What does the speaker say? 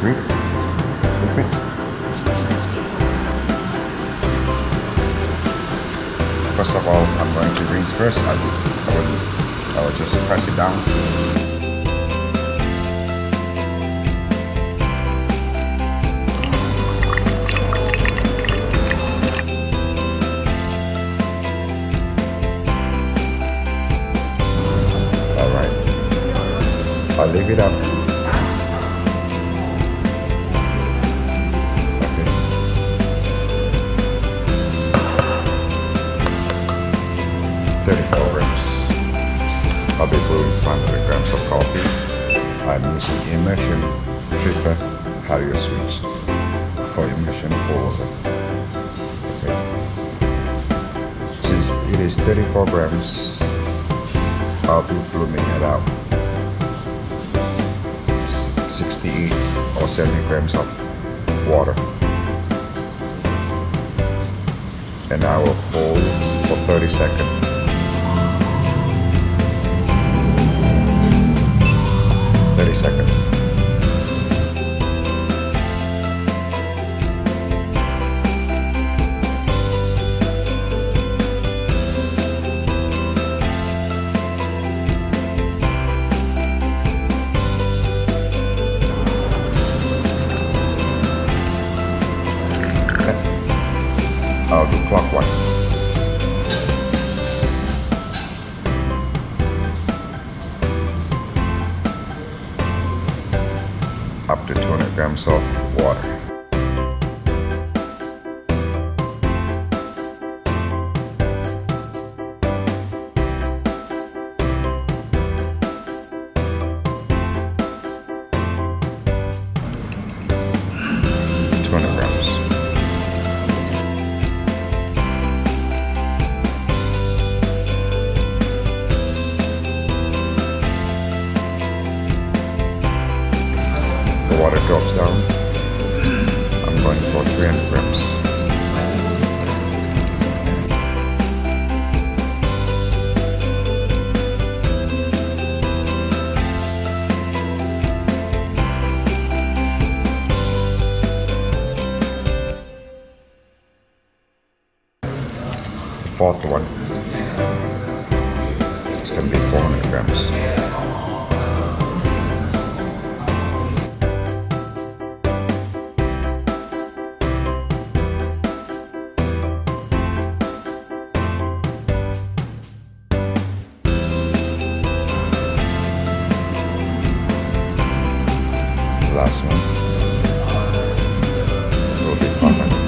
grip. The. First of all, I'm going to rinse first. I will, I will, just press it down. All right. I'll leave it up Brewing 500 grams of coffee. I'm using immersion dripper Hario switch for immersion for. Okay. Since it is 34 grams, I'll be blooming it out. S- 68 or 70 grams of water. And I will hold for 30 seconds. I'll do clockwise. Up to 200 grams of water. Water drops down, I'm going for 300 grams. Fourth one, it's going to be 400 grams. last one. It Will be fun.